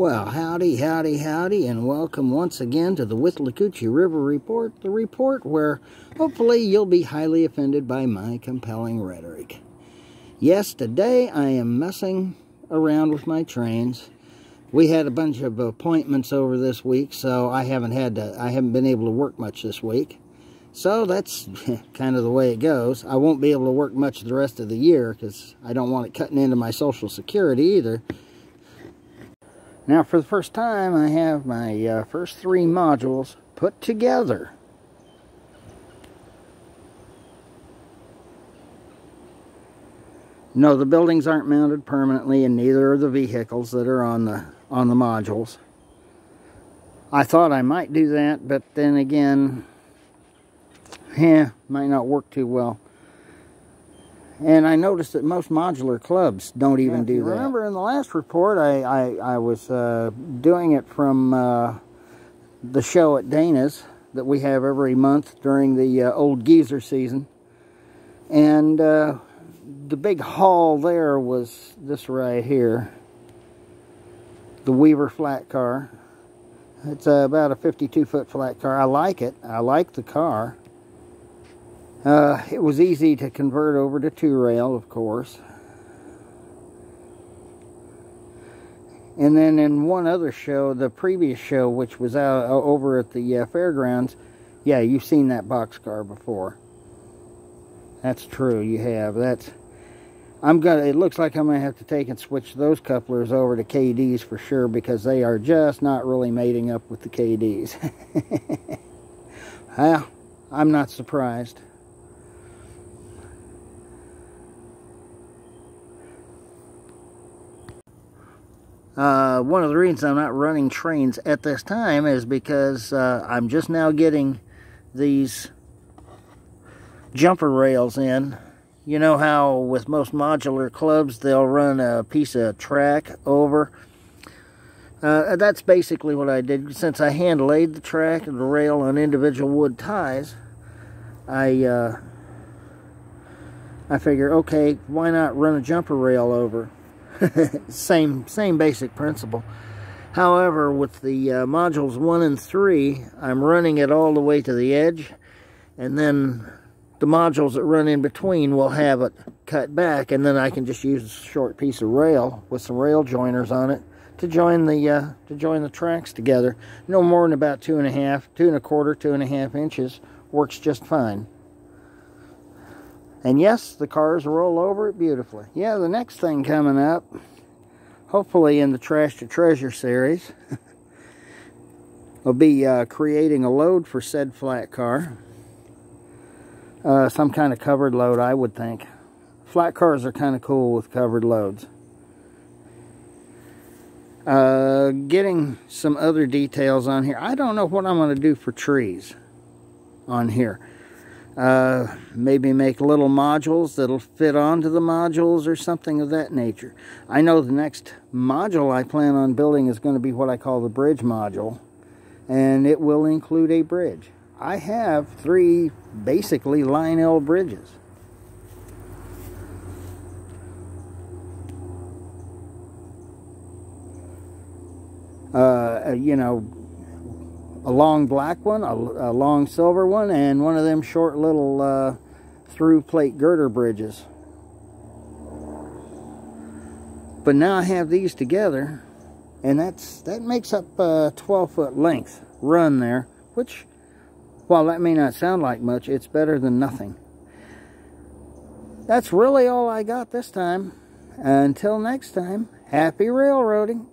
Well, howdy, howdy, howdy, and welcome once again to the Withlacoochee River Report, the report where hopefully you'll be highly offended by my compelling rhetoric. Yes, today I am messing around with my trains. We had a bunch of appointments over this week, so I haven't had to, I haven't been able to work much this week. So that's kind of the way it goes. I won't be able to work much the rest of the year because I don't want it cutting into my Social Security either. Now for the first time I have my uh, first three modules put together. No, the buildings aren't mounted permanently and neither are the vehicles that are on the on the modules. I thought I might do that, but then again, yeah, might not work too well. And I noticed that most modular clubs don't even do that. Remember in the last report, I, I, I was uh, doing it from uh, the show at Dana's that we have every month during the uh, old geezer season. And uh, the big haul there was this right here. The Weaver flat car. It's uh, about a 52 foot flat car. I like it. I like the car. Uh, it was easy to convert over to two rail, of course. And then in one other show, the previous show, which was out uh, over at the uh, fairgrounds, yeah, you've seen that boxcar before. That's true, you have. That's. I'm gonna. It looks like I'm gonna have to take and switch those couplers over to KDs for sure because they are just not really mating up with the KDs. well, I'm not surprised. Uh, one of the reasons I'm not running trains at this time is because uh, I'm just now getting these jumper rails in. You know how with most modular clubs they'll run a piece of track over. Uh, that's basically what I did. Since I hand laid the track and the rail on individual wood ties, I uh, I figure, okay, why not run a jumper rail over? same same basic principle. However, with the uh, modules 1 and 3, I'm running it all the way to the edge, and then the modules that run in between will have it cut back, and then I can just use a short piece of rail with some rail joiners on it to join the uh, to join the tracks together. No more than about two and a half, two and a quarter, two and a half inches works just fine. And yes, the cars roll over it beautifully. Yeah, the next thing coming up, hopefully in the Trash to Treasure series, will be uh, creating a load for said flat car. Uh, some kind of covered load, I would think. Flat cars are kind of cool with covered loads. Uh, getting some other details on here. I don't know what I'm going to do for trees on here. Uh, maybe make little modules that'll fit onto the modules or something of that nature. I know the next module I plan on building is going to be what I call the bridge module, and it will include a bridge. I have three basically Lionel bridges. Uh, you know, a long black one, a, a, long silver one, and one of them short little uh, through plate girder bridges. But now I have these together, and that's that makes up a 12 foot length run there, which, while that may not sound like much, it's better than nothing. That's really all I got this time. Until next time, happy railroading.